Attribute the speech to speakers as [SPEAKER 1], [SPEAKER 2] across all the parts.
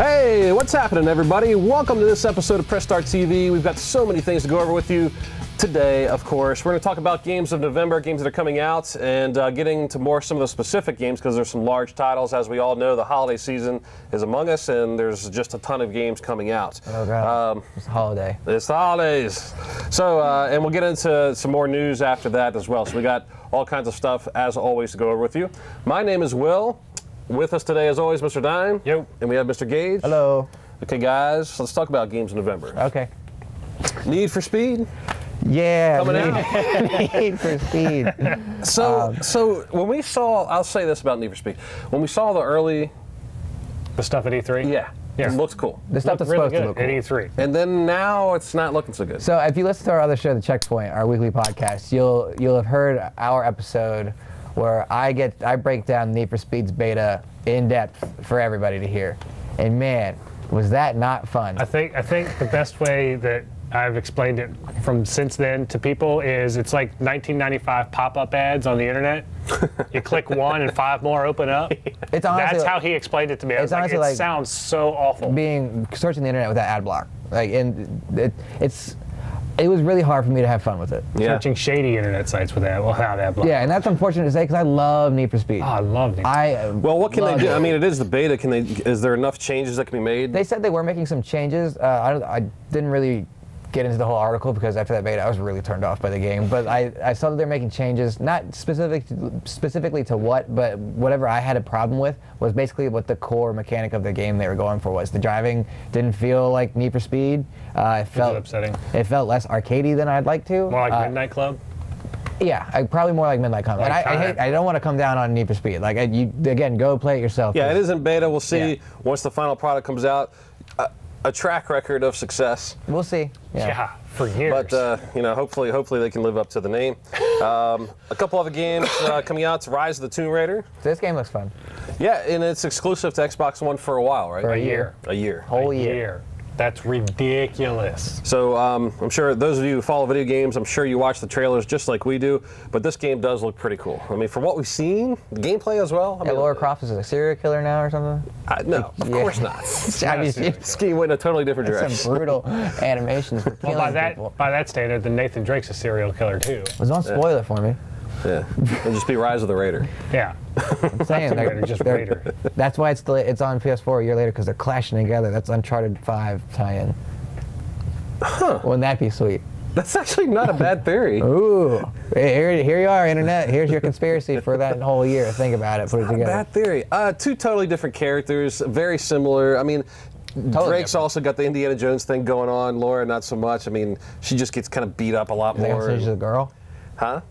[SPEAKER 1] Hey, what's happening, everybody? Welcome to this episode of Press Start TV. We've got so many things to go over with you today, of course. We're going to talk about games of November, games that are coming out, and uh, getting to more some of the specific games because there's some large titles. As we all know, the holiday season is among us, and there's just a ton of games coming out.
[SPEAKER 2] Oh god, um, it's holiday.
[SPEAKER 1] It's the holidays. So, uh, and we'll get into some more news after that as well. So we got all kinds of stuff, as always, to go over with you. My name is Will. With us today, as always, Mr. Dime.
[SPEAKER 3] Yo.
[SPEAKER 1] And we have Mr. Gage.
[SPEAKER 2] Hello.
[SPEAKER 1] Okay, guys, let's talk about games in November.
[SPEAKER 2] Okay.
[SPEAKER 1] Need for Speed.
[SPEAKER 2] Yeah.
[SPEAKER 1] Coming
[SPEAKER 2] need, need for Speed.
[SPEAKER 1] So, um, so when we saw, I'll say this about Need for Speed. When we saw the early,
[SPEAKER 3] the stuff at E3.
[SPEAKER 1] Yeah. Yeah. It looks cool.
[SPEAKER 2] The stuff that's really supposed to look cool.
[SPEAKER 3] At E3.
[SPEAKER 1] And then now it's not looking so good.
[SPEAKER 2] So if you listen to our other show, The Checkpoint, our weekly podcast, you'll you'll have heard our episode where I get I break down Need for Speed's beta in depth for everybody to hear. And man, was that not fun?
[SPEAKER 3] I think I think the best way that I've explained it from since then to people is it's like 1995 pop-up ads on the internet. you click one and five more open up.
[SPEAKER 2] It's
[SPEAKER 3] honestly that's how he explained it to me. I it's honestly like, it like sounds so awful.
[SPEAKER 2] Being searching the internet with that ad block, like, and it, it's it was really hard for me to have fun with it.
[SPEAKER 3] Yeah. Searching shady internet sites with that, well, how that block.
[SPEAKER 2] Yeah, and that's unfortunate to say because I love Need for Speed.
[SPEAKER 3] Oh, I love Need.
[SPEAKER 2] I
[SPEAKER 1] well, what can they do? It. I mean, it is the beta. Can they? Is there enough changes that can be made?
[SPEAKER 2] They said they were making some changes. Uh, I, I didn't really get into the whole article because after that beta, I was really turned off by the game. But I, I saw that they're making changes, not specific to, specifically to what, but whatever I had a problem with was basically what the core mechanic of the game they were going for was. The driving didn't feel like Need for Speed. Uh, it felt
[SPEAKER 3] upsetting.
[SPEAKER 2] It felt less arcadey than I'd like to.
[SPEAKER 3] More like
[SPEAKER 2] uh,
[SPEAKER 3] Midnight Club.
[SPEAKER 2] Yeah, I, probably more like Midnight Club. Like and I, I, hate, I don't want to come down on Need for Speed. Like, I, you again, go play it yourself.
[SPEAKER 1] Yeah, it is in beta. We'll see yeah. once the final product comes out. Uh, a track record of success.
[SPEAKER 2] We'll see.
[SPEAKER 3] Yeah, yeah for years.
[SPEAKER 1] But uh, you know, hopefully, hopefully they can live up to the name. Um, a couple other games uh, coming out. It's Rise of the Tomb Raider.
[SPEAKER 2] This game looks fun.
[SPEAKER 1] Yeah, and it's exclusive to Xbox One for a while, right?
[SPEAKER 2] For a year.
[SPEAKER 1] A year.
[SPEAKER 2] Whole
[SPEAKER 3] a
[SPEAKER 2] year.
[SPEAKER 3] year. That's ridiculous.
[SPEAKER 1] So um, I'm sure those of you who follow video games, I'm sure you watch the trailers just like we do. But this game does look pretty cool. I mean, from what we've seen, the gameplay as well. I
[SPEAKER 2] yeah,
[SPEAKER 1] mean,
[SPEAKER 2] Laura Croft is a serial killer now or something?
[SPEAKER 1] Uh, no, of yeah. course not. I mean, Ski went in a totally different direction.
[SPEAKER 2] Some brutal animations.
[SPEAKER 3] well, by that people. by that standard, then Nathan Drake's a serial killer too.
[SPEAKER 2] Well, don't spoil yeah. for me.
[SPEAKER 1] Yeah, it'll just be Rise of the Raider.
[SPEAKER 3] Yeah.
[SPEAKER 2] I'm saying they're, just they're, Raider. That's why it's it's on PS4 a year later because they're clashing together. That's Uncharted 5 tie-in.
[SPEAKER 1] Huh.
[SPEAKER 2] Wouldn't that be sweet?
[SPEAKER 1] That's actually not a bad theory.
[SPEAKER 2] Ooh, here, here you are, internet. Here's your conspiracy for that whole year. Think about it. Put it together.
[SPEAKER 1] bad theory. Uh, two totally different characters, very similar. I mean, Totally Drake's different. also got the Indiana Jones thing going on. Laura, not so much. I mean, she just gets kind of beat up a lot more.
[SPEAKER 2] She's a girl.
[SPEAKER 1] Huh?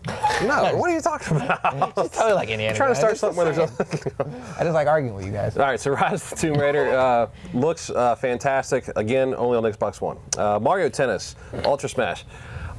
[SPEAKER 1] No, what are you talking about?
[SPEAKER 2] She's totally like Indiana.
[SPEAKER 1] I'm trying to start something where there's.
[SPEAKER 2] I just like arguing with you guys.
[SPEAKER 1] All right, so Rise of the Tomb Raider uh, looks uh, fantastic. Again, only on Xbox One. Uh, Mario Tennis, Ultra Smash.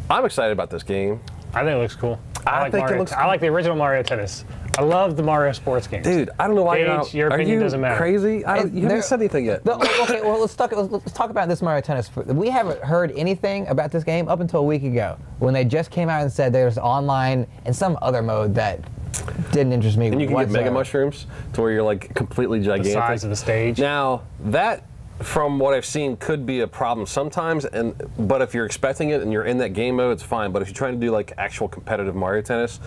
[SPEAKER 1] I'm excited about this game.
[SPEAKER 3] I think it looks cool.
[SPEAKER 1] I,
[SPEAKER 3] I like
[SPEAKER 1] think
[SPEAKER 3] Mario,
[SPEAKER 1] it looks. Cool.
[SPEAKER 3] I like the original Mario Tennis. I love the Mario sports games.
[SPEAKER 1] Dude, I don't know why
[SPEAKER 3] Age,
[SPEAKER 1] you're not.
[SPEAKER 3] Your opinion
[SPEAKER 1] you
[SPEAKER 3] doesn't matter.
[SPEAKER 1] crazy? I you haven't said anything yet.
[SPEAKER 2] The, okay, well let's talk. Let's talk about this Mario Tennis. We haven't heard anything about this game up until a week ago when they just came out and said there's online and some other mode that didn't interest me.
[SPEAKER 1] And you can
[SPEAKER 2] whatsoever.
[SPEAKER 1] get mega mushrooms to where you're like completely gigantic.
[SPEAKER 3] The size of the stage.
[SPEAKER 1] Now that from what I've seen, could be a problem sometimes. And but if you're expecting it and you're in that game mode, it's fine. But if you're trying to do like actual competitive Mario Tennis,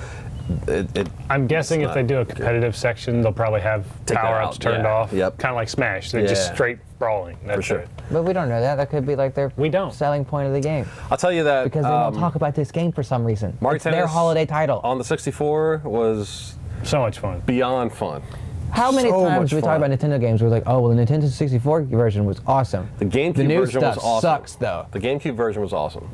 [SPEAKER 1] it, it,
[SPEAKER 3] I'm guessing if they do a competitive good. section, they'll probably have power ups turned
[SPEAKER 1] yeah.
[SPEAKER 3] off.
[SPEAKER 1] Yep.
[SPEAKER 3] Kind of like Smash. They're yeah. just straight brawling. That's
[SPEAKER 1] For sure.
[SPEAKER 3] it.
[SPEAKER 2] But we don't know that. That could be like their
[SPEAKER 3] we don't.
[SPEAKER 2] selling point of the game.
[SPEAKER 1] I'll tell you that
[SPEAKER 2] because they
[SPEAKER 1] um,
[SPEAKER 2] don't talk about this game for some reason.
[SPEAKER 1] Mario
[SPEAKER 2] it's
[SPEAKER 1] Tennis
[SPEAKER 2] their holiday title
[SPEAKER 1] on the 64 was
[SPEAKER 3] so much fun.
[SPEAKER 1] Beyond fun.
[SPEAKER 2] How many
[SPEAKER 1] so
[SPEAKER 2] times do we
[SPEAKER 1] fun.
[SPEAKER 2] talk about Nintendo games? We're like, oh, well, the Nintendo 64 version was awesome.
[SPEAKER 1] The GameCube
[SPEAKER 2] the new
[SPEAKER 1] version
[SPEAKER 2] stuff
[SPEAKER 1] was awesome.
[SPEAKER 2] sucks, though.
[SPEAKER 1] The GameCube version was awesome.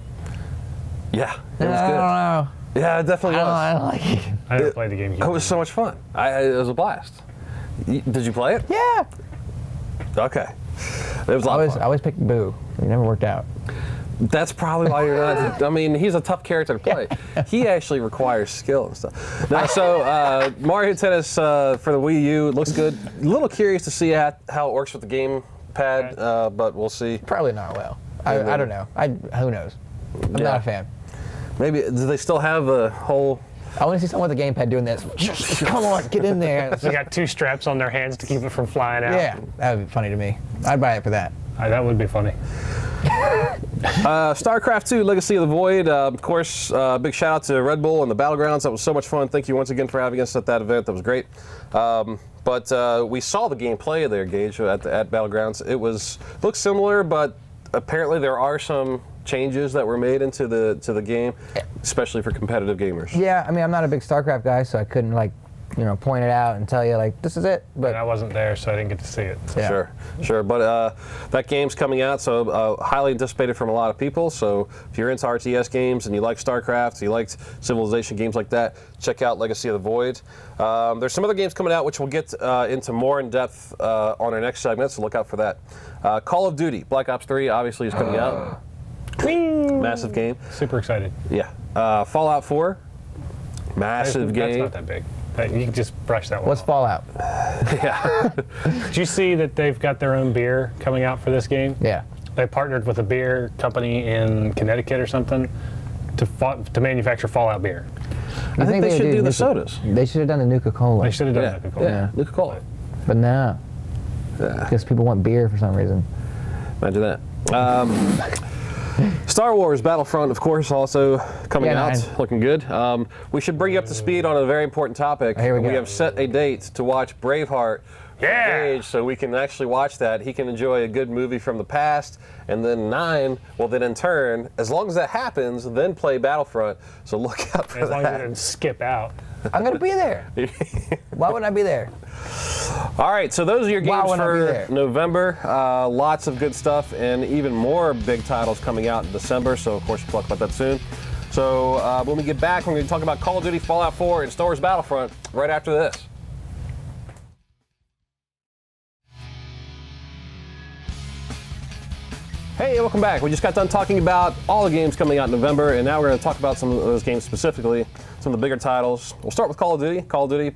[SPEAKER 1] Yeah, it was
[SPEAKER 2] I
[SPEAKER 1] good.
[SPEAKER 2] don't know.
[SPEAKER 1] Yeah, it definitely
[SPEAKER 2] I
[SPEAKER 1] was.
[SPEAKER 2] don't, I don't like it.
[SPEAKER 3] I didn't play the game.
[SPEAKER 1] It was so much fun. I, I, it was a blast. Y- Did you play it?
[SPEAKER 2] Yeah.
[SPEAKER 1] Okay. It was a
[SPEAKER 2] I
[SPEAKER 1] lot
[SPEAKER 2] always,
[SPEAKER 1] of fun.
[SPEAKER 2] I always picked Boo. It never worked out.
[SPEAKER 1] That's probably why you're not. I mean, he's a tough character to play. He actually requires skill and stuff. Now, so uh, Mario Tennis uh, for the Wii U looks good. A little curious to see how, how it works with the game pad, uh, but we'll see.
[SPEAKER 2] Probably not well. I, I don't know. I, who knows? I'm
[SPEAKER 1] Yeah.
[SPEAKER 2] not a fan.
[SPEAKER 1] Maybe do they still have a whole
[SPEAKER 2] I want to see someone with a gamepad doing this. Come on, get in there.
[SPEAKER 3] They got two straps on their hands to keep it from flying out.
[SPEAKER 2] yeah, that would be funny to me. I'd buy it for that.
[SPEAKER 3] Uh, that would be funny.
[SPEAKER 1] Uh, StarCraft 2 Legacy of the Void. Uh, of course, uh, big shout out to Red Bull and the Battlegrounds. That was so much fun. Thank you once again for having us at that event. That was great. Um, but uh, we saw the gameplay there, Gage, at, the, at Battlegrounds. It was looks similar, but apparently there are some changes that were made into the to the game, especially for competitive gamers.
[SPEAKER 2] Yeah, I mean, I'm not a big StarCraft guy, so I couldn't like, you know, point it out and tell you like this is it.
[SPEAKER 3] But I wasn't there, so I didn't get to see it.
[SPEAKER 2] yeah.
[SPEAKER 1] Sure, sure. But uh, that game's coming out, so uh, highly anticipated from a lot of people. So if you're into RTS games and you like StarCraft, you liked Civilization games like that, check out Legacy of the Void. Um, there's some other games coming out which we'll get uh, into more in depth uh, on our next segment, so look out for that. Uh, Call of Duty, Black Ops 3, obviously is coming out. Massive game.
[SPEAKER 3] Super excited.
[SPEAKER 1] Yeah. Uh, Fallout 4, massive
[SPEAKER 3] That's
[SPEAKER 1] game.
[SPEAKER 3] That's not that big. That- You can just brush that one.
[SPEAKER 2] What's
[SPEAKER 3] off.
[SPEAKER 2] Fallout?
[SPEAKER 1] yeah.
[SPEAKER 3] Did you see that they've got their own beer coming out for this game?
[SPEAKER 2] Yeah.
[SPEAKER 3] They partnered with a beer company in Connecticut or something to fa- to manufacture Fallout beer.
[SPEAKER 2] You
[SPEAKER 1] I think they
[SPEAKER 2] would
[SPEAKER 1] should do the
[SPEAKER 2] Nuka-
[SPEAKER 1] sodas.
[SPEAKER 2] They should have done the Nuka Cola,
[SPEAKER 3] They should have done
[SPEAKER 1] Yeah.
[SPEAKER 3] that. Coca-Cola.
[SPEAKER 1] Yeah. Nuka Cola.
[SPEAKER 2] but no,
[SPEAKER 1] Yeah.
[SPEAKER 2] because people want beer for some reason.
[SPEAKER 1] Imagine that. Um, Star Wars Battlefront, of course, also coming
[SPEAKER 2] Yeah,
[SPEAKER 1] out,
[SPEAKER 2] nine.
[SPEAKER 1] looking good. Um, we should bring you up to speed on a very important topic.
[SPEAKER 2] Here we go.
[SPEAKER 1] have set a date to watch Braveheart. With
[SPEAKER 3] Yeah.
[SPEAKER 1] Gage, so we can actually watch that. He can enjoy a good movie from the past, and then nine will then in turn, as long as that happens, then play Battlefront. So look out for
[SPEAKER 3] As long as it
[SPEAKER 1] that.
[SPEAKER 3] didn't skip out.
[SPEAKER 2] I'm gonna be there. Why wouldn't I be there?
[SPEAKER 1] All right, so those are your
[SPEAKER 2] Why
[SPEAKER 1] games
[SPEAKER 2] wouldn't I be
[SPEAKER 1] for
[SPEAKER 2] there?
[SPEAKER 1] November. Uh, lots of good stuff and even more big titles coming out in December. So, of course, we'll talk about that soon. So, uh, when we get back, we're going to talk about Call of Duty, Fallout 4, and Star Wars Battlefront right after this. Hey, welcome back. We just got done talking about all the games coming out in November, and now we're going to talk about some of those games specifically, some of the bigger titles. We'll start with Call of Duty. Call of Duty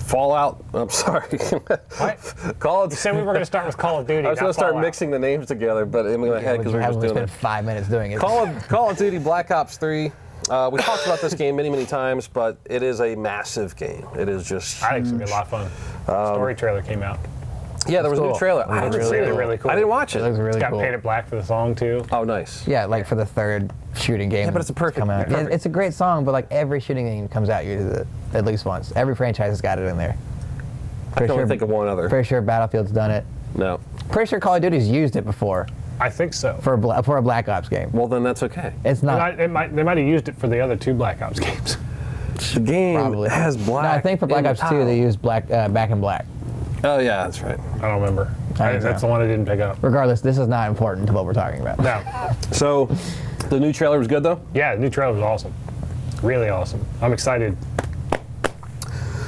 [SPEAKER 1] Fallout. I'm sorry.
[SPEAKER 3] What?
[SPEAKER 1] Call of
[SPEAKER 3] You said we were going to start with Call of Duty.
[SPEAKER 1] I was going to start
[SPEAKER 3] Fallout.
[SPEAKER 1] mixing the names together, but in my head because we were just
[SPEAKER 2] haven't
[SPEAKER 1] doing
[SPEAKER 2] spent
[SPEAKER 1] it.
[SPEAKER 2] five minutes doing it.
[SPEAKER 1] Call of, Call of Duty Black Ops 3. Uh, we talked about this game many, many times, but it is a massive game. It is just.
[SPEAKER 3] I think it's going to be a lot of fun. Story trailer came out.
[SPEAKER 1] Yeah, there was a new
[SPEAKER 2] cool.
[SPEAKER 1] trailer. I
[SPEAKER 2] It
[SPEAKER 1] haven't
[SPEAKER 2] looks
[SPEAKER 1] seen
[SPEAKER 3] really,
[SPEAKER 1] it.
[SPEAKER 3] really cool.
[SPEAKER 1] I didn't watch
[SPEAKER 2] It looks
[SPEAKER 1] it.
[SPEAKER 2] really
[SPEAKER 3] It's got
[SPEAKER 2] cool.
[SPEAKER 3] Paint It Black for the song, too.
[SPEAKER 1] Oh, nice.
[SPEAKER 2] Yeah, like for the third shooting game.
[SPEAKER 1] Yeah, but it's a perfect-
[SPEAKER 2] Come out.
[SPEAKER 1] perfect.
[SPEAKER 2] It's a great song, but like every shooting game comes out uses it at least once. Every franchise has got it in there.
[SPEAKER 1] I can only think of one other.
[SPEAKER 2] Pretty sure Battlefield's done it.
[SPEAKER 1] No.
[SPEAKER 2] Pretty sure Call of Duty's used it before
[SPEAKER 3] I think so.
[SPEAKER 2] for a, Bla- for a Black Ops game.
[SPEAKER 1] Well, then that's okay.
[SPEAKER 2] It's
[SPEAKER 3] They
[SPEAKER 2] not.
[SPEAKER 3] might, it might, they might have used it for the other two Black Ops games.
[SPEAKER 1] The game
[SPEAKER 2] Probably.
[SPEAKER 1] has black.
[SPEAKER 2] No, I think for Black Ops 2 they used Black uh, Back in Black.
[SPEAKER 1] Oh, yeah, that's right.
[SPEAKER 3] I don't remember.
[SPEAKER 2] I
[SPEAKER 3] I- that's the one I didn't pick up.
[SPEAKER 2] Regardless, this is not important to what we're talking about.
[SPEAKER 3] No.
[SPEAKER 1] So, the new trailer was good, though?
[SPEAKER 3] Yeah, the new trailer was awesome. Really awesome. I'm excited.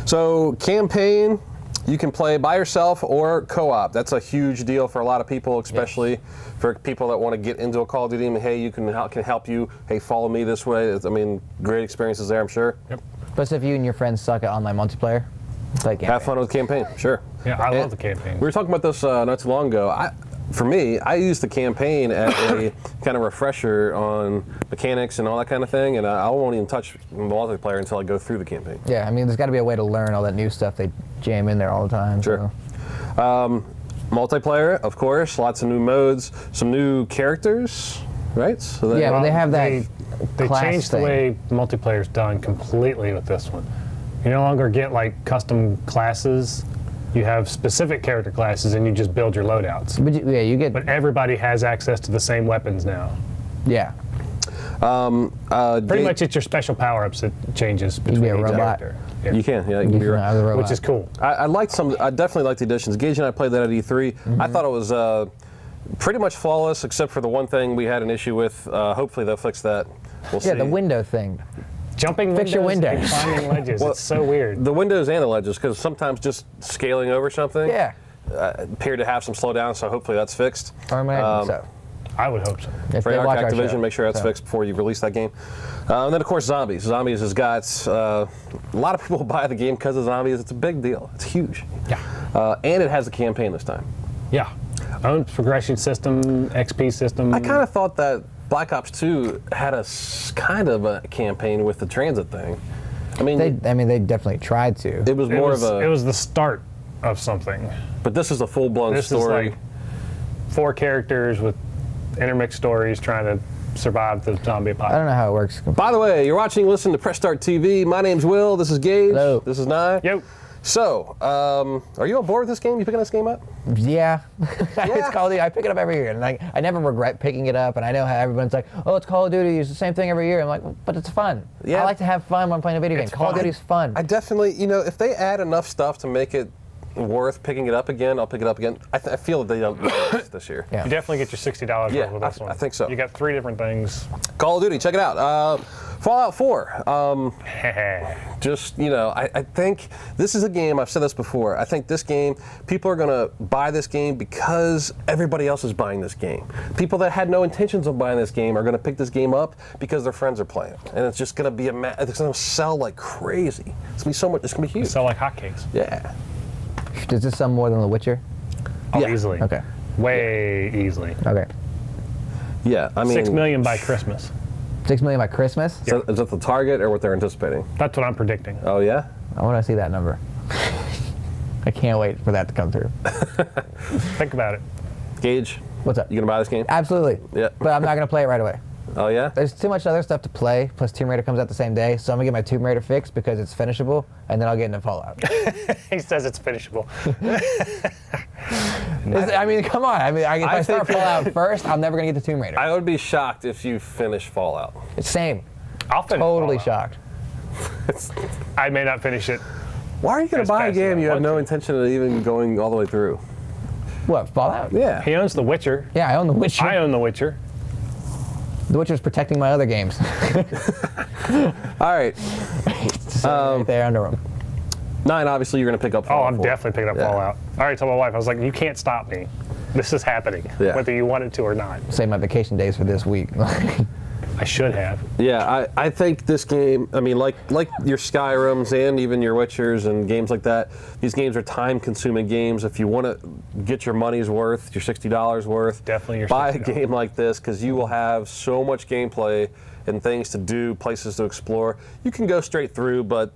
[SPEAKER 1] So, campaign, you can play by yourself or co-op. That's a huge deal for a lot of people, especially for people that want to get into a Call of Duty. And hey, you can help, can help you. Hey, follow me this way. I mean, great experiences there, I'm sure.
[SPEAKER 3] Yep.
[SPEAKER 2] But if you and your friends suck at online multiplayer, like
[SPEAKER 1] Have fun with the campaign, sure.
[SPEAKER 3] Yeah, I
[SPEAKER 1] And
[SPEAKER 3] love the campaign.
[SPEAKER 1] We were talking about this uh, not too long ago. I, for me, I use the campaign as a kind of refresher on mechanics and all that kind of thing, and I, I won't even touch multiplayer until I go through the campaign.
[SPEAKER 2] Yeah, I mean, there's got to be a way to learn all that new stuff they jam in there all the time.
[SPEAKER 1] Sure.
[SPEAKER 2] so.
[SPEAKER 1] Um, multiplayer, of course, lots of new modes, some new characters, right? So that-
[SPEAKER 2] Yeah, but they have that
[SPEAKER 3] They, they changed
[SPEAKER 2] thing.
[SPEAKER 3] the way multiplayer's done completely with this one. You no longer get like custom classes. You have specific character classes, and you just build your loadouts.
[SPEAKER 2] But you, yeah, you get
[SPEAKER 3] But everybody has access to the same weapons now.
[SPEAKER 2] yeah.
[SPEAKER 1] uh,
[SPEAKER 3] Pretty much, it's your special power-ups that changes between
[SPEAKER 2] be a
[SPEAKER 3] each
[SPEAKER 2] robot.
[SPEAKER 3] character. Yeah.
[SPEAKER 1] You can, yeah, you can be
[SPEAKER 2] You
[SPEAKER 1] right.
[SPEAKER 2] can have the robot.
[SPEAKER 3] which is cool.
[SPEAKER 1] I, I liked some. I definitely liked the additions. Gage and I played that at E3.
[SPEAKER 2] Mm-hmm.
[SPEAKER 1] I thought it was uh, pretty much flawless, except for the one thing we had an issue with. Uh, hopefully they'll fix that. We'll
[SPEAKER 2] Yeah,
[SPEAKER 1] see.
[SPEAKER 2] the window thing.
[SPEAKER 3] Jumping
[SPEAKER 2] Fix your
[SPEAKER 3] windows and climbing ledges.
[SPEAKER 1] Well,
[SPEAKER 3] it's so weird.
[SPEAKER 1] The windows and the ledges, because sometimes just scaling over something
[SPEAKER 2] Yeah.
[SPEAKER 1] uh, appeared to have some slowdown. So hopefully that's fixed.
[SPEAKER 2] Or am I
[SPEAKER 1] Um,
[SPEAKER 2] so?
[SPEAKER 3] I would hope so.
[SPEAKER 2] If they
[SPEAKER 1] Treyarch
[SPEAKER 2] watch
[SPEAKER 1] Activision,
[SPEAKER 2] show,
[SPEAKER 1] make sure that's
[SPEAKER 2] so.
[SPEAKER 1] fixed before you release that game. Uh, and then, of course, Zombies. Zombies has got uh, a lot of people buy the game because of Zombies. It's a big deal. It's huge.
[SPEAKER 3] Yeah.
[SPEAKER 1] Uh, and it has a campaign this time.
[SPEAKER 3] Yeah. Own progression system, XP system.
[SPEAKER 1] I kind of thought that Black Ops 2 had a kind of a campaign with the transit thing. I mean,
[SPEAKER 2] They, I mean, they definitely tried to.
[SPEAKER 1] it was
[SPEAKER 3] It
[SPEAKER 1] more
[SPEAKER 3] was,
[SPEAKER 1] of a.
[SPEAKER 3] it was the start of something.
[SPEAKER 1] but this is a full blown
[SPEAKER 3] This
[SPEAKER 1] story.
[SPEAKER 3] is like four characters with intermixed stories trying to survive the zombie apocalypse.
[SPEAKER 2] I don't know how it works.
[SPEAKER 1] By the way, you're watching, listen to Press Start TV. My name's Will. This is Gage.
[SPEAKER 2] Hello.
[SPEAKER 1] This is Nye.
[SPEAKER 3] Yo,
[SPEAKER 1] So, um, are you on board with this game? You picking this game up?
[SPEAKER 2] Yeah,
[SPEAKER 1] Yeah.
[SPEAKER 2] it's Call of Duty. I pick it up every year, and I, I never regret picking it up. And I know how everyone's like, "Oh, it's Call of Duty. It's the same thing every year." I'm like, "But it's fun.
[SPEAKER 1] Yeah.
[SPEAKER 2] I like to have fun when I'm playing a video game.
[SPEAKER 3] It's
[SPEAKER 2] Call of. Duty's fun."
[SPEAKER 1] I definitely, you know, if they add enough stuff to make it worth picking it up again, I'll pick it up again. I, th- I feel that they don't do this this year.
[SPEAKER 2] Yeah.
[SPEAKER 3] you definitely get your sixty dollars
[SPEAKER 1] Yeah,
[SPEAKER 3] worth with
[SPEAKER 1] I-
[SPEAKER 3] this one.
[SPEAKER 1] I think so.
[SPEAKER 3] You got three different things.
[SPEAKER 1] Call of Duty, check it out. Uh, Fallout 4. Um, just you know I, I think this is a game i've said this before i think this game people are going to buy this game because everybody else is buying this game people that had no intentions of buying this game are going to pick this game up because their friends are playing it. and it's just going to be a ma- it's going to sell like crazy it's going to be so much it's going to be huge
[SPEAKER 3] Sell like hotcakes.
[SPEAKER 1] yeah
[SPEAKER 2] Does this sell more than The Witcher?
[SPEAKER 3] Oh,
[SPEAKER 1] Yeah.
[SPEAKER 3] easily.
[SPEAKER 2] Okay.
[SPEAKER 3] Way easily.
[SPEAKER 2] Okay.
[SPEAKER 1] yeah i mean
[SPEAKER 3] Six million by Christmas.
[SPEAKER 2] Six million by Christmas.
[SPEAKER 1] is that- is that the target or what they're anticipating
[SPEAKER 3] That's what I'm predicting.
[SPEAKER 1] oh yeah
[SPEAKER 2] I want to see that number. I can't wait for that to come through.
[SPEAKER 3] Think about it.
[SPEAKER 1] gage
[SPEAKER 2] What's up?
[SPEAKER 1] you gonna buy this game
[SPEAKER 2] Absolutely.
[SPEAKER 1] Yeah.
[SPEAKER 2] But I'm not gonna play it right away.
[SPEAKER 1] Oh yeah
[SPEAKER 2] There's too much other stuff to play. Plus, Tomb Raider comes out the same day, so I'm gonna get my Tomb Raider fixed because it's finishable, and then I'll get into Fallout.
[SPEAKER 3] He says it's finishable.
[SPEAKER 2] Is- I mean, come on. I mean, I, if
[SPEAKER 1] I
[SPEAKER 2] I, start
[SPEAKER 1] think-
[SPEAKER 2] Fallout first, I'm never gonna get the Tomb Raider.
[SPEAKER 1] i would be shocked if you finish fallout
[SPEAKER 2] It's same.
[SPEAKER 3] I'll finish
[SPEAKER 2] Totally
[SPEAKER 3] Fallout.
[SPEAKER 2] shocked.
[SPEAKER 3] I may not finish it.
[SPEAKER 1] why are you gonna buy a
[SPEAKER 3] fast as I
[SPEAKER 1] game you have no intention of even going all the way through
[SPEAKER 2] What Fallout?
[SPEAKER 1] yeah
[SPEAKER 3] He owns The Witcher.
[SPEAKER 2] Yeah, I own The Witcher.
[SPEAKER 3] I own The Witcher.
[SPEAKER 2] The Witcher's protecting my other games.
[SPEAKER 1] all right
[SPEAKER 2] right um, there under him.
[SPEAKER 1] Nine, obviously, you're going to pick up.
[SPEAKER 3] Oh, I'm
[SPEAKER 1] 4.
[SPEAKER 3] definitely picking up
[SPEAKER 1] Yeah.
[SPEAKER 3] Fallout. I already told my wife, I was like, you can't stop me. This is happening,
[SPEAKER 1] Yeah.
[SPEAKER 3] whether you wanted to or not.
[SPEAKER 2] Save my vacation days for this week.
[SPEAKER 3] I should have.
[SPEAKER 1] Yeah, I, I think this game. I mean, like like your Skyrims and even your Witchers and games like that. These games are time-consuming games. If you want to get your money's worth, your sixty dollars worth,
[SPEAKER 3] Definitely your
[SPEAKER 1] buy a
[SPEAKER 3] $60.
[SPEAKER 1] game like this because you will have so much gameplay and things to do, places to explore. You can go straight through, but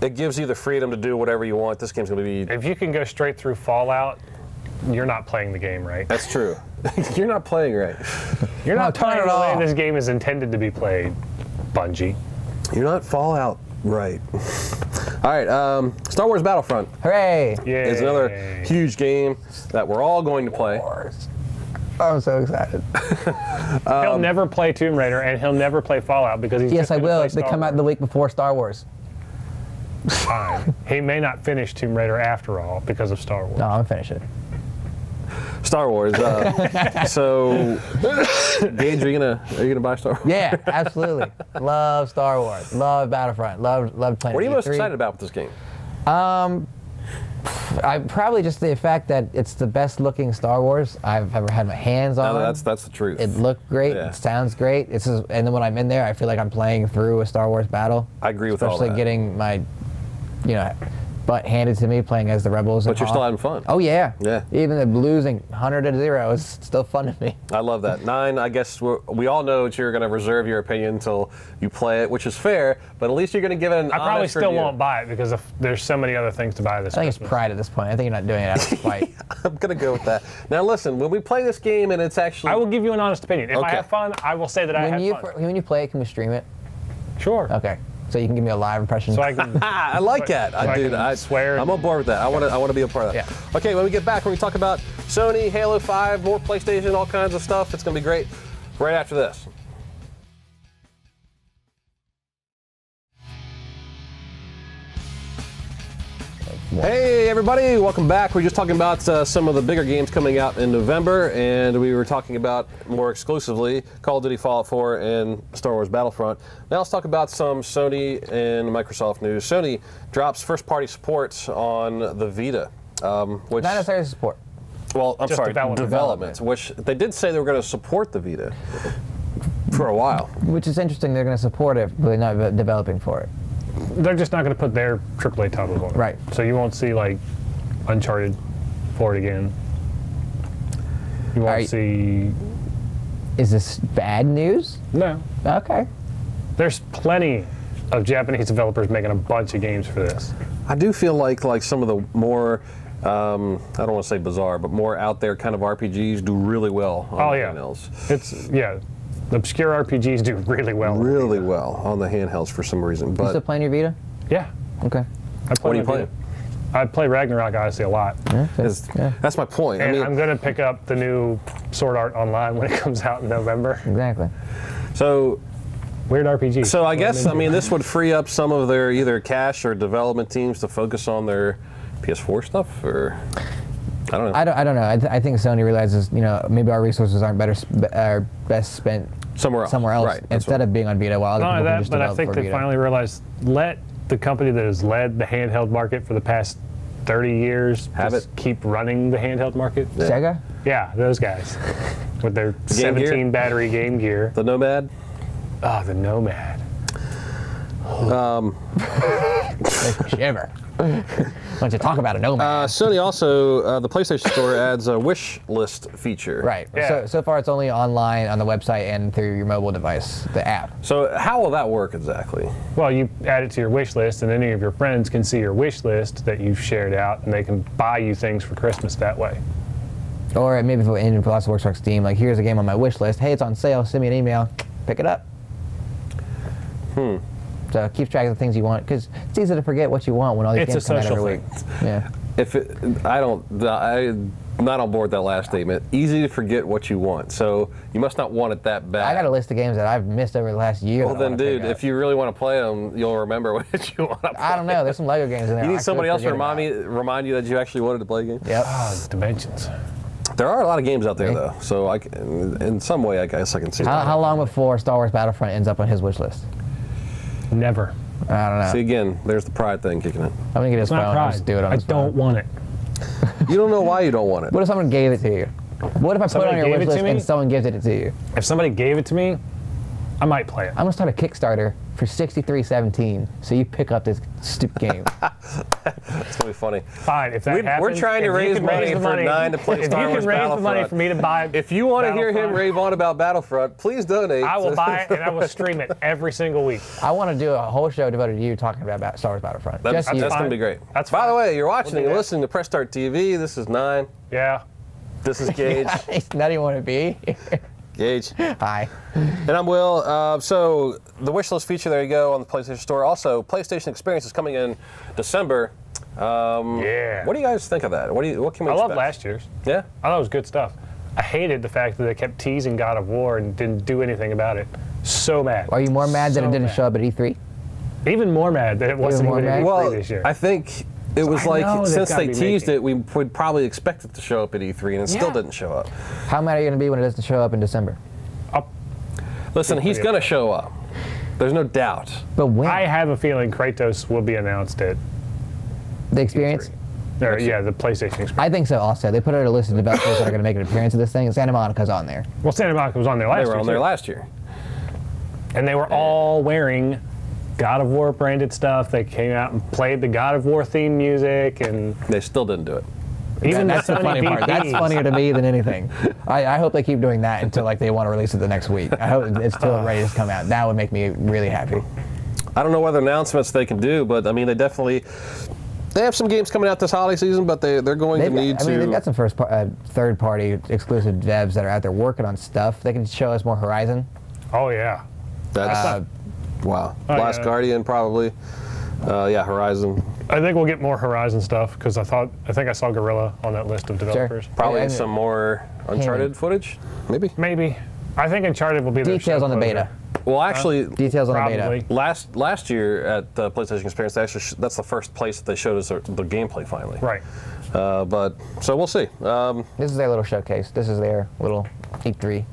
[SPEAKER 1] it gives you the freedom to do whatever you want. This game's going to be.
[SPEAKER 3] If you can go straight through Fallout, you're not playing the game right.
[SPEAKER 1] That's true. you're not playing right.
[SPEAKER 3] You're not
[SPEAKER 2] turn
[SPEAKER 3] playing
[SPEAKER 2] it
[SPEAKER 3] the way this game is intended to be played, Bungie.
[SPEAKER 1] You're not Fallout right. All right, um, Star Wars Battlefront.
[SPEAKER 2] Hooray!
[SPEAKER 3] Yeah.
[SPEAKER 1] is another huge game that we're all going to play.
[SPEAKER 2] I'm so excited.
[SPEAKER 3] he'll never play Tomb Raider and he'll never play Fallout because he's
[SPEAKER 2] Yes,
[SPEAKER 3] just
[SPEAKER 2] I
[SPEAKER 3] gonna
[SPEAKER 2] will.
[SPEAKER 3] play
[SPEAKER 2] They
[SPEAKER 3] Star
[SPEAKER 2] come out the week before Star Wars.
[SPEAKER 3] Fine. he may not finish Tomb Raider after all because of Star Wars.
[SPEAKER 2] No, I'm gonna finish it.
[SPEAKER 1] Star Wars. Uh, so, Gage, are you gonna are you gonna buy Star Wars?
[SPEAKER 2] Yeah, absolutely. love Star Wars. Love Battlefront. Love love playing.
[SPEAKER 1] What are you most
[SPEAKER 2] E3.
[SPEAKER 1] excited about with this game?
[SPEAKER 2] Um, I probably just the fact that it's the best looking Star Wars I've ever had my hands on.
[SPEAKER 1] No, that's that's the truth.
[SPEAKER 2] it looked great.
[SPEAKER 1] Yeah.
[SPEAKER 2] It sounds great. It's just, and then when I'm in there, I feel like I'm playing through a Star Wars battle.
[SPEAKER 1] I agree with all that.
[SPEAKER 2] Especially getting my, you know, butt handed to me playing as the rebels.
[SPEAKER 1] but you're still having fun.
[SPEAKER 2] Oh yeah.
[SPEAKER 1] Yeah.
[SPEAKER 2] Even the losing 100 to zero is still fun to me.
[SPEAKER 1] I love that. Nine. I guess we're, we all know that you're gonna reserve your opinion until you play it, which is fair. But at least you're gonna give it an.
[SPEAKER 3] I probably still
[SPEAKER 1] review.
[SPEAKER 3] won't buy it because of, there's so many other things to buy this
[SPEAKER 2] I think it's pride at this point. I think you're not doing it out of spite.
[SPEAKER 1] I'm gonna go with that. Now listen, when we play this game and it's actually.
[SPEAKER 3] I will give you an honest opinion. If I have fun, I will say that I
[SPEAKER 2] when
[SPEAKER 3] had
[SPEAKER 2] you
[SPEAKER 3] fun.
[SPEAKER 2] when you play it, can we stream it?
[SPEAKER 3] Sure.
[SPEAKER 2] Okay. So you can give me a live impression.
[SPEAKER 3] So I can.
[SPEAKER 1] I like
[SPEAKER 3] So-
[SPEAKER 1] that.
[SPEAKER 3] so
[SPEAKER 1] I
[SPEAKER 3] I
[SPEAKER 1] I
[SPEAKER 3] swear
[SPEAKER 1] I'm on board with that. I want to. I want to be a part of that.
[SPEAKER 2] Yeah.
[SPEAKER 1] Okay. When we get back, when we're going to talk about Sony, Halo 5, more PlayStation, all kinds of stuff. It's going to be great. Right after this. Hey everybody, welcome back. We're just talking about uh, some of the bigger games coming out in November, and we were talking about more exclusively Call of Duty Fallout 4 and Star Wars Battlefront. Now let's talk about some Sony and Microsoft news. Sony drops first-party support on the Vita, um, which
[SPEAKER 2] not necessarily support.
[SPEAKER 1] well, I'm
[SPEAKER 3] Just
[SPEAKER 1] sorry,
[SPEAKER 3] development.
[SPEAKER 1] development, which they did say they were going to support the Vita for a while.
[SPEAKER 2] Which is interesting. They're going to support it, but they're not developing for it.
[SPEAKER 3] They're just not going to put their AAA titles on it.
[SPEAKER 2] Right.
[SPEAKER 3] So you won't see like Uncharted for it again. You won't
[SPEAKER 2] Alright.
[SPEAKER 3] see.
[SPEAKER 2] Is this bad news?
[SPEAKER 3] No.
[SPEAKER 2] Okay.
[SPEAKER 3] There's plenty of Japanese developers making a bunch of games for this.
[SPEAKER 1] I do feel like like some of the more um, I don't want to say bizarre, but more out there kind of RPGs do really well on
[SPEAKER 3] Oh yeah,
[SPEAKER 1] handhelds.
[SPEAKER 3] it's yeah. The obscure RPGs do really well.
[SPEAKER 1] Really well on the handhelds for some reason.
[SPEAKER 2] You still playing your Vita?
[SPEAKER 3] Yeah.
[SPEAKER 2] Okay.
[SPEAKER 3] I play
[SPEAKER 1] what are you
[SPEAKER 3] my
[SPEAKER 1] playing?
[SPEAKER 3] Vita. I play Ragnarok Odyssey a lot,
[SPEAKER 2] Yeah,
[SPEAKER 1] Is-
[SPEAKER 2] yeah,
[SPEAKER 1] That's my point. I
[SPEAKER 3] and
[SPEAKER 1] mean,
[SPEAKER 3] I'm gonna pick up the new Sword Art Online when it comes out in November.
[SPEAKER 2] exactly.
[SPEAKER 1] so
[SPEAKER 3] Weird RPG.
[SPEAKER 1] so I guess I mean this would free up some of their either cash or development teams to focus on their PS4 stuff, or I don't know.
[SPEAKER 2] I don't, I don't know. I, th- I think Sony realizes, you know, maybe our resources aren't better, sp- are best spent
[SPEAKER 1] somewhere else.
[SPEAKER 2] somewhere else
[SPEAKER 1] Right.
[SPEAKER 2] instead
[SPEAKER 1] what-
[SPEAKER 2] of being on Vita while other
[SPEAKER 3] Not
[SPEAKER 2] people
[SPEAKER 3] only
[SPEAKER 2] can
[SPEAKER 3] that,
[SPEAKER 2] just
[SPEAKER 3] but I think they
[SPEAKER 2] Vita.
[SPEAKER 3] finally realized let the company that has led the handheld market for the past 30 years
[SPEAKER 1] Have
[SPEAKER 3] just
[SPEAKER 1] it.
[SPEAKER 3] keep running the handheld market.
[SPEAKER 2] Sega?
[SPEAKER 3] Yeah, those guys with their
[SPEAKER 1] Game
[SPEAKER 3] 17
[SPEAKER 1] Gear?
[SPEAKER 3] battery Game Gear.
[SPEAKER 1] the Nomad.
[SPEAKER 3] Oh, the Nomad. Um.
[SPEAKER 2] Shiver. Why don't you talk about a nomad?
[SPEAKER 1] Uh, Sony also uh, the PlayStation Store adds a wish list feature.
[SPEAKER 2] right.
[SPEAKER 3] yeah.
[SPEAKER 2] So, so far, it's only online on the website and through your mobile device, the app.
[SPEAKER 1] So how will that work exactly?
[SPEAKER 3] Well, you add it to your wish list, and any of your friends can see your wish list that you've shared out, and they can buy you things for Christmas that way.
[SPEAKER 2] Or maybe if it in Velocity Works on Steam, like here's a game on my wish list. Hey, it's on sale. Send me an email. Pick it up. Hmm. So uh, keep track of the things you want because it's easy to forget what you want when all these
[SPEAKER 3] It's a
[SPEAKER 2] games come out
[SPEAKER 3] social
[SPEAKER 2] every
[SPEAKER 3] thing.
[SPEAKER 2] week. Yeah.
[SPEAKER 1] If it, I don't, I'm not on board that last statement. Easy to forget what you want. So you must not want it that bad.
[SPEAKER 2] I got a list of games that I've missed over the last year.
[SPEAKER 1] Well then, dude, if you really want to play them, you'll remember what you want to play.
[SPEAKER 2] I don't know. There's some Lego games in there.
[SPEAKER 1] You need
[SPEAKER 2] could
[SPEAKER 1] somebody else to remind me, remind you that you actually wanted to play a game.
[SPEAKER 2] Yep.
[SPEAKER 3] Oh, dimensions.
[SPEAKER 1] There are a lot of games out there
[SPEAKER 2] Okay.
[SPEAKER 1] though, so I can, in some way, I guess I can see.
[SPEAKER 2] How,
[SPEAKER 1] that.
[SPEAKER 2] how long before Star Wars Battlefront ends up on his wish list?
[SPEAKER 3] Never.
[SPEAKER 2] I don't know.
[SPEAKER 1] See again, there's the pride thing kicking in.
[SPEAKER 2] I think gonna get his
[SPEAKER 3] It's
[SPEAKER 2] phone
[SPEAKER 3] not pride.
[SPEAKER 2] just do it on
[SPEAKER 3] I don't
[SPEAKER 2] phone.
[SPEAKER 3] want it.
[SPEAKER 1] You don't know why you don't want it.
[SPEAKER 2] What if someone gave it to you? What if I put it on your
[SPEAKER 3] gave
[SPEAKER 2] wish list
[SPEAKER 3] me?
[SPEAKER 2] and someone gives it to you?
[SPEAKER 3] If somebody gave it to me, I might play it.
[SPEAKER 2] I'm gonna start a Kickstarter for 6317, so you pick up this stupid game.
[SPEAKER 1] It's gonna be funny.
[SPEAKER 3] Fine, if that
[SPEAKER 1] We- we're trying to raise money
[SPEAKER 3] the
[SPEAKER 1] for
[SPEAKER 3] money-
[SPEAKER 1] Nine to play
[SPEAKER 3] if
[SPEAKER 1] Star
[SPEAKER 3] you
[SPEAKER 1] Wars
[SPEAKER 3] can raise the money for me to buy,
[SPEAKER 1] If you want to hear him rave on about Battlefront, please donate.
[SPEAKER 3] I will buy it and I will stream it every single week.
[SPEAKER 2] I want to do a whole show devoted to you talking about Bat- Star Wars Battlefront.
[SPEAKER 1] That's,
[SPEAKER 2] Just you.
[SPEAKER 1] that's gonna be great.
[SPEAKER 3] That's
[SPEAKER 1] By the way, you're watching
[SPEAKER 3] We'll do
[SPEAKER 1] and
[SPEAKER 3] that.
[SPEAKER 1] listening to Press Start TV. This is Nine.
[SPEAKER 3] Yeah.
[SPEAKER 1] This is Gage.
[SPEAKER 2] now do you want to be?
[SPEAKER 1] Gage.
[SPEAKER 2] Hi.
[SPEAKER 1] And I'm Will. Uh, so the wish list feature, there you go, on the PlayStation Store. Also, PlayStation Experience is coming in December. Um,
[SPEAKER 3] Yeah.
[SPEAKER 1] What do you guys think of that? What do you? What can we
[SPEAKER 3] I love last year's.
[SPEAKER 1] Yeah.
[SPEAKER 3] I thought it was good stuff. I hated the fact that they kept teasing God of War and didn't do anything about it. So mad.
[SPEAKER 2] Are you more mad that it didn't
[SPEAKER 3] mad.
[SPEAKER 2] show up at E E3?
[SPEAKER 3] Even more mad that it wasn't
[SPEAKER 2] more
[SPEAKER 3] even at E3
[SPEAKER 1] Well,
[SPEAKER 3] this year.
[SPEAKER 1] I think it was
[SPEAKER 3] I
[SPEAKER 1] like
[SPEAKER 3] know
[SPEAKER 1] since they teased
[SPEAKER 3] making-
[SPEAKER 1] it, we would probably expect it to show up at E3, and it still didn't show up.
[SPEAKER 2] How mad are you going to be when it doesn't show up in December?
[SPEAKER 3] I'll-
[SPEAKER 1] Listen, he's going to show up. There's no doubt.
[SPEAKER 2] But when?
[SPEAKER 3] I have a feeling Kratos will be announced at
[SPEAKER 2] the experience?
[SPEAKER 3] or, yeah, the PlayStation experience.
[SPEAKER 2] I think so also. They put out a list of developers that are going to make an appearance of this thing. Santa Monica's on there.
[SPEAKER 3] Well, Santa Monica was on there last
[SPEAKER 1] They were
[SPEAKER 3] year.
[SPEAKER 1] on there
[SPEAKER 3] too.
[SPEAKER 1] last year.
[SPEAKER 3] and they were all wearing God of War branded stuff. They came out and played the God of War theme music, and
[SPEAKER 1] They still didn't do it.
[SPEAKER 3] even
[SPEAKER 2] That's the funny part. That's funnier to me than anything. I, I hope they keep doing that until like they want to release it the next week. I hope it's still ready to come out. That would make me really happy.
[SPEAKER 1] I don't know what announcements they can do, but I mean, they definitely they have some games coming out this holiday season, but they they're going
[SPEAKER 2] They've
[SPEAKER 1] to
[SPEAKER 2] got,
[SPEAKER 1] need
[SPEAKER 2] I mean,
[SPEAKER 1] to.
[SPEAKER 2] they've got some first, par- uh, third party exclusive devs that are out there working on stuff. They can show us more Horizon.
[SPEAKER 3] Oh yeah,
[SPEAKER 1] that's
[SPEAKER 2] Uh,
[SPEAKER 1] wow.
[SPEAKER 3] Oh,
[SPEAKER 1] Last
[SPEAKER 3] yeah.
[SPEAKER 1] Guardian probably. Uh, yeah, Horizon.
[SPEAKER 3] I think we'll get more Horizon stuff because I thought I think I saw Guerrilla on that list of developers.
[SPEAKER 1] Probably
[SPEAKER 2] Yeah,
[SPEAKER 1] some more Uncharted footage, maybe.
[SPEAKER 3] Maybe. I think Uncharted will be their
[SPEAKER 2] Details on the beta.
[SPEAKER 1] Well, actually,
[SPEAKER 2] Details on the beta.
[SPEAKER 1] last last year at uh, PlayStation Experience, they actually sh- that's the first place that they showed us the, the gameplay finally.
[SPEAKER 3] Right.
[SPEAKER 1] Uh, but so we'll see. Um,
[SPEAKER 2] This is their little showcase. This is their little E3.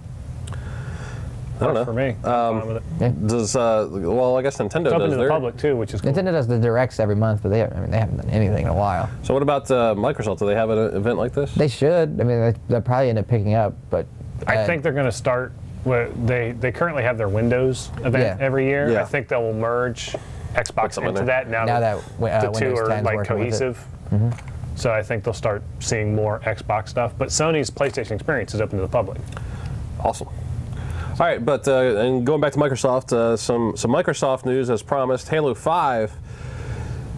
[SPEAKER 1] I don't know.
[SPEAKER 3] For me,
[SPEAKER 1] Um,
[SPEAKER 3] fine with it.
[SPEAKER 1] Does uh, well, I guess Nintendo
[SPEAKER 3] It's open
[SPEAKER 1] does
[SPEAKER 3] to the public too, which is cool.
[SPEAKER 2] Nintendo does the directs every month, but they, I mean, they haven't done anything in a while.
[SPEAKER 1] So what about uh, Microsoft? Do they have an event like this?
[SPEAKER 2] They should. I mean, they, they'll probably end up picking up, but
[SPEAKER 3] I
[SPEAKER 2] uh,
[SPEAKER 3] think they're going to start. What they they currently have their Windows event
[SPEAKER 2] Yeah.
[SPEAKER 3] every year.
[SPEAKER 1] Yeah.
[SPEAKER 3] I think they will merge Xbox into
[SPEAKER 1] there.
[SPEAKER 3] that now,
[SPEAKER 2] now
[SPEAKER 3] that
[SPEAKER 2] that uh,
[SPEAKER 3] the two
[SPEAKER 2] Windows
[SPEAKER 3] are like
[SPEAKER 2] working. Mm-hmm.
[SPEAKER 3] cohesive. So I think they'll start seeing more Xbox stuff. But Sony's PlayStation experience is open to the public.
[SPEAKER 1] Awesome. All right, but uh, and going back to Microsoft, uh, some some Microsoft news as promised. Halo 5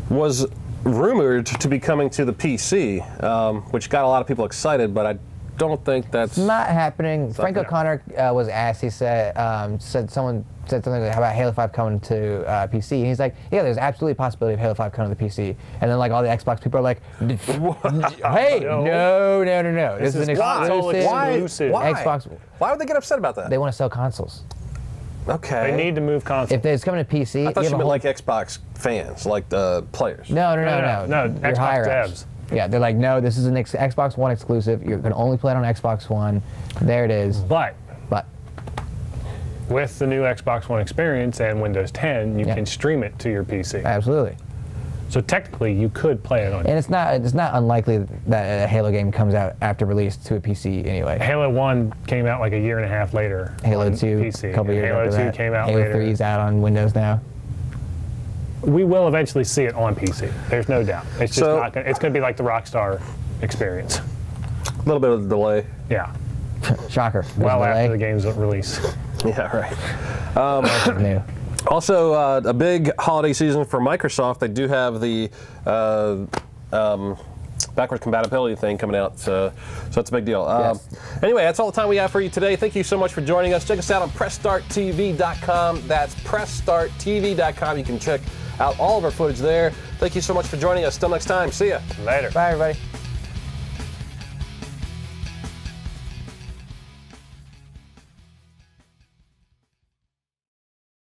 [SPEAKER 1] was rumored to be coming to the PC, um, which got a lot of people excited, but I don't think that's
[SPEAKER 2] Not happening. Frank O'Connor uh, was asked. He said, um, said someone said something like, "How about Halo 5 coming to uh, PC?" And he's like, "Yeah, there's absolutely a possibility of Halo 5 coming to the PC." And then like all the Xbox people are like, "D- "Hey,
[SPEAKER 3] No.
[SPEAKER 2] no, no, no, no! This,
[SPEAKER 3] This
[SPEAKER 2] is an
[SPEAKER 3] is console
[SPEAKER 2] exclusive.
[SPEAKER 1] why,
[SPEAKER 3] exclusive.
[SPEAKER 1] why?
[SPEAKER 2] Xbox.
[SPEAKER 1] Why would they get upset about that?
[SPEAKER 2] They want to sell consoles.
[SPEAKER 1] okay.
[SPEAKER 3] They need to move consoles.
[SPEAKER 2] If it's coming to PC,
[SPEAKER 1] I thought
[SPEAKER 2] you
[SPEAKER 1] you
[SPEAKER 2] a
[SPEAKER 1] meant
[SPEAKER 2] whole-
[SPEAKER 1] like Xbox fans, like the players.
[SPEAKER 2] No, no, no,
[SPEAKER 3] No,
[SPEAKER 2] no.
[SPEAKER 3] no, no,
[SPEAKER 2] Your
[SPEAKER 3] Xbox
[SPEAKER 2] higher
[SPEAKER 3] devs.
[SPEAKER 2] Yeah, they're like, no, this is an ex- Xbox One exclusive. You're gonna only play it on Xbox One. There it is.
[SPEAKER 3] but
[SPEAKER 2] But
[SPEAKER 3] with the new Xbox One experience and Windows 10, you
[SPEAKER 2] Yeah.
[SPEAKER 3] can stream it to your PC.
[SPEAKER 2] absolutely.
[SPEAKER 3] So technically, you could play it on.
[SPEAKER 2] And it's not it's not unlikely that a Halo game comes out after release to a PC anyway.
[SPEAKER 3] Halo 1 came out like a year and a half later.
[SPEAKER 2] Halo 2,
[SPEAKER 3] PC.
[SPEAKER 2] a couple years
[SPEAKER 3] Halo 2
[SPEAKER 2] that.
[SPEAKER 3] came out
[SPEAKER 2] Halo
[SPEAKER 3] later.
[SPEAKER 2] 3 is out on Windows now.
[SPEAKER 3] We will eventually see it on PC. There's no doubt. It's just
[SPEAKER 1] So-
[SPEAKER 3] not. Gonna, it's going to be like the Rockstar experience.
[SPEAKER 1] A little bit of delay.
[SPEAKER 3] Yeah.
[SPEAKER 2] Shocker. There's
[SPEAKER 3] Well after the game's release.
[SPEAKER 1] Yeah, right.
[SPEAKER 2] That's new.
[SPEAKER 1] Also, uh, a big holiday season for Microsoft. They do have the uh, um, backward compatibility thing coming out, so, so that's a big deal. Um,
[SPEAKER 2] Yes.
[SPEAKER 1] Anyway, that's all the time we have for you today. Thank you so much for joining us. Check us out on PressStartTV.com. That's PressStartTV.com. You can check out all of our footage there. Thank you so much for joining us. Till next time. See ya.
[SPEAKER 3] Later.
[SPEAKER 2] Bye, everybody.